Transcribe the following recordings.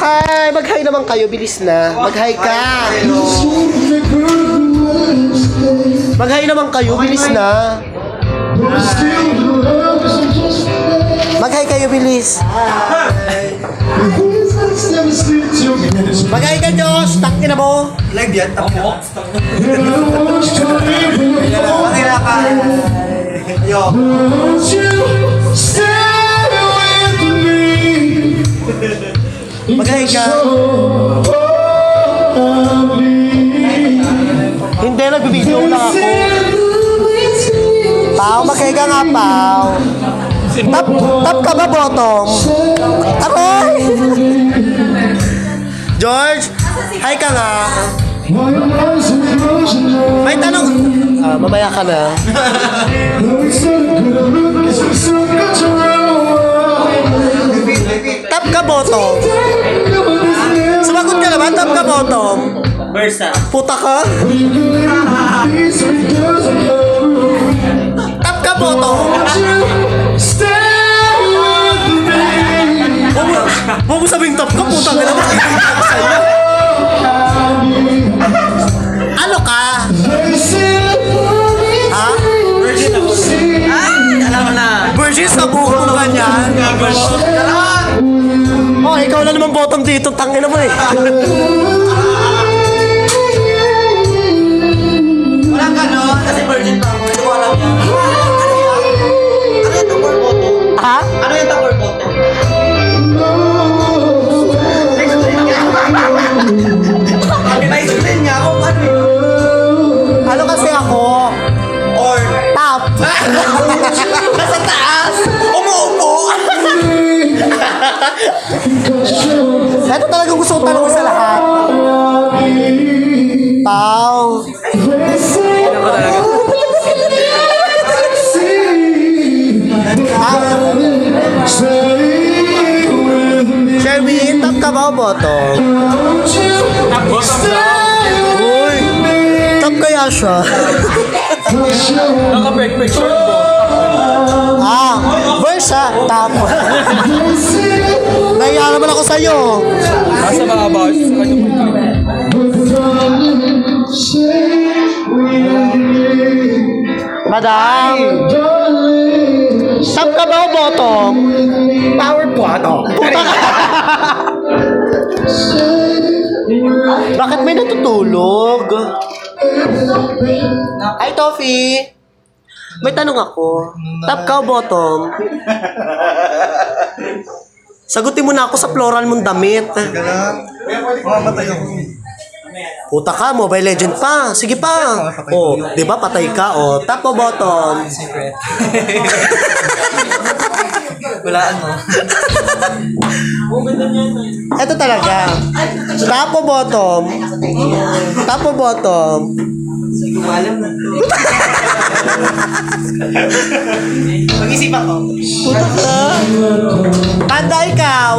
Hi! Mag-hi naman kayo. Bilis na. Mag-hi ka. Mag-hi naman kayo. Bilis na. Mag-hi kayo. Bilis. Mag-hi ka, Josh. Takin na mo. Live yan, tapo. Pakila ka. Yo. Pao, mag-hi ka nga, Pao. Tap, tap ka ba, bottom? Aray! George, hi ka nga. May tanong. Ah, mamaya ka na. Tap ka, bottom. Sumagot ka naman, tap ka, bottom. Versa. Puta ka? Ka, bottom. Huwag mo, huwag mo sabing tap ka, puta ka naman. Ano ka? Ha? Virgin ako. Ay, alam na. Virgin sa buho mo ganyan? Oh, ikaw na naman bottom dito, tangin mo eh. Ito talagang gusto ko tanongin sa lahat. Pau. Sherwin, tap ka ba o bottom? Uy, tap kaya siya. Naka-perfect short mo. Ah, versa, tap. Naiya naman ako sa'yo. Nasa mga boss. Ano mo ito? Madam, tap ka ba o bottom? Power po, ano? Puta ka. Bakit may natutulog? Ay, Toffee. May tanong ako. Top ka o bottom? Sagutin mo na ako sa floral mong damit. Mamamatay ako. Puta ka, Mobile Legend pa. Sige pa. Oh, 'di ba patay ka? Oh, top o bottom? Walaan mo. Ito talaga. Top o bottom? Top o bottom? Hindi ko alam na. Mag-isipan ko. Puta ka. Tanda ikaw.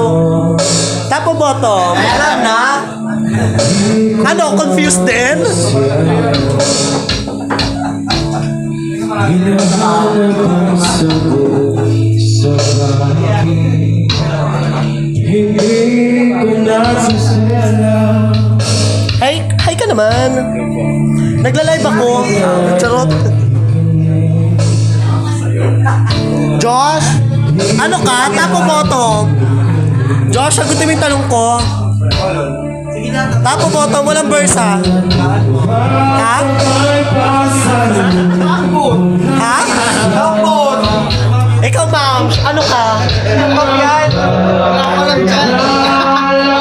Top o bottom? Alam na. Ano, confused din? Hi, hi ka naman. Nagla-live ako. Charot. Josh, ano ka? Tapo bottom. Josh, sagutin mo yung tanong ko. Tapo bottom, walang versa. Ha? Ha? Ikaw, ma'am, ano ka? Pag yan.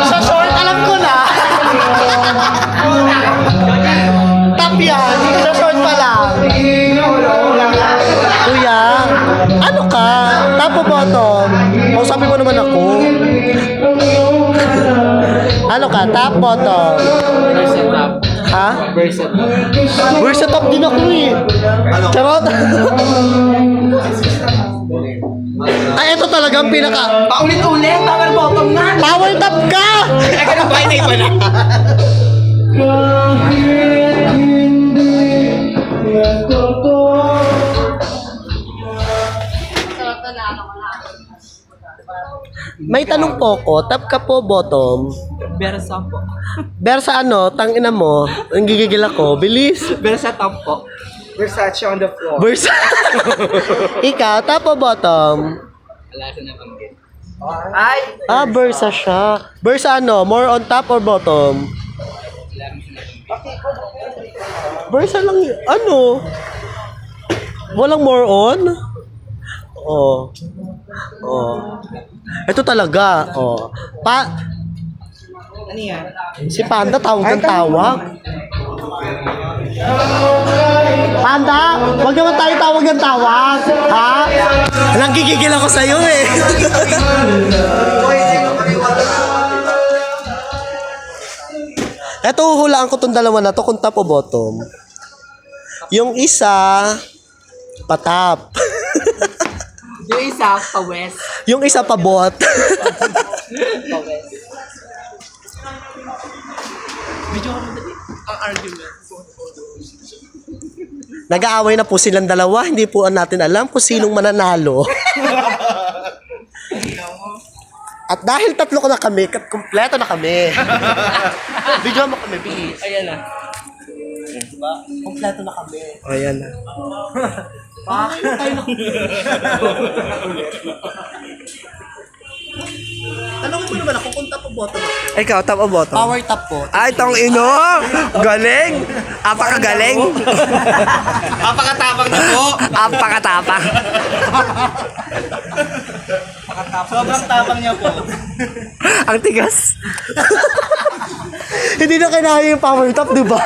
Sa short, alam ko na. Kausapin mo naman ako. ano ka? Top, bottom? Ha? Versa top din ako eh. Charot. Ay, ito talaga ang pinaka... Paulit-ulit, power bottom na. Power top ka! Ay, ganun ba? Hindi pa na. May tanong po ko, top ka po bottom. Bersa po. Versa ano, tangina mo, ang gigigil ako, bilis. Bersa top po. Versace on the floor. Versa. Ikaw, top o bottom? Wala sa nabanggit. Ay! Ah, Versa siya. Versa ano, more on top or bottom? Versa lang, y- ano? Walang more on? Oh. Oh. Ito talaga. Oh. Pa Ano yan? si Panda tawag ng tawag. Panda, wag naman tayo tawag ng tawag. Ha? Nagigigil ako sa'yo eh. Eto, hulaan ko tong dalawa na to kung top o bottom. Yung isa, patap. Yung isa, pa-west. Yung isa pa bot. Pa-west. Video ka mo dali. Ang argument. Nag-aaway na po silang dalawa. Hindi po natin alam kung sinong mananalo. At dahil tatlo ko na kami, kat- kumpleto na kami. Video mo kami, bilis. Ayan na. Diba? Kumpleto na kami. Ayan na. Bakit tayo na Tanongin mo naman ako kung top o bottom ako. Ikaw, top o bottom? Power top po. Ay, tong ino! Galing! Apakagaling! Apakatapang na po. Apakatapang! Sobrang tapang niya po. Ang tigas! Hindi na kinaya yung power top, di ba?